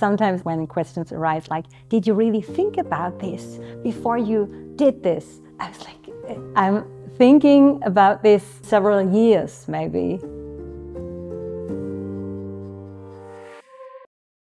sometimes when questions arise like, did you really think about this before you did this? I was like, I'm thinking about this several years maybe.